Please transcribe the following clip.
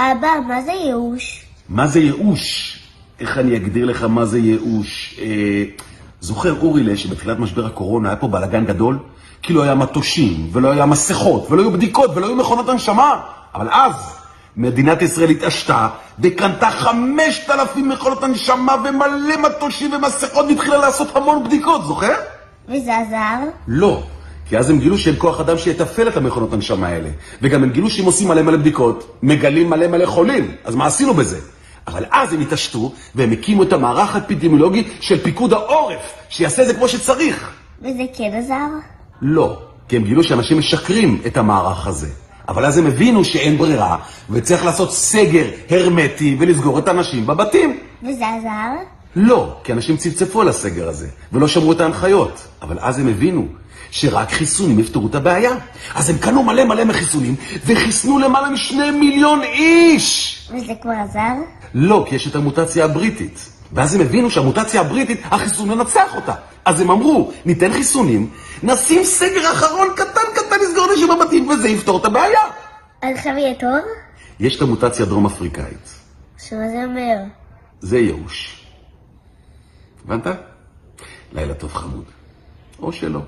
אבא, מה זה ייאוש? מה זה ייאוש? איך אני אגדיר לך מה זה ייאוש? אה, זוכר אורילה שבתחילת משבר הקורונה היה פה בלאגן גדול? כי לא היה מטושים, ולא היה מסכות, ולא היו בדיקות, ולא היו מכונות הנשמה. אבל אז מדינת ישראל התעשתה וקנתה חמשת אלפים מכונות הנשמה ומלא מטושים ומסכות והתחילה לעשות המון בדיקות, זוכר? וזה עזר? לא. כי אז הם גילו שאין כוח אדם שיתפעל את המכונות הנשמה האלה. וגם הם גילו שאם עושים מלא מלא בדיקות, מגלים מלא מלא חולים. אז מה עשינו בזה? אבל אז הם התעשתו, והם הקימו את המערך האפידמיולוגי של פיקוד העורף, שיעשה את זה כמו שצריך. וזה כן עזר? לא, כי הם גילו שאנשים משקרים את המערך הזה. אבל אז הם הבינו שאין ברירה, וצריך לעשות סגר הרמטי ולסגור את האנשים בבתים. וזה עזר? לא, כי אנשים צפצפו על הסגר הזה, ולא שמרו את ההנחיות. אבל אז הם הבינו שרק חיסונים יפתרו את הבעיה. אז הם קנו מלא מלא מחיסונים, וחיסנו למעלה משני מיליון איש! וזה כבר עזר? לא, כי יש את המוטציה הבריטית. ואז הם הבינו שהמוטציה הבריטית, החיסון מנצח אותה. אז הם אמרו, ניתן חיסונים, נשים סגר אחרון קטן קטן לסגור אנשים בבתים, וזה יפתור את הבעיה. עכשיו יהיה טוב? יש את המוטציה הדרום-אפריקאית. שמה זה אומר? זה ייאוש. הבנת? לילה טוב חמוד. או שלא.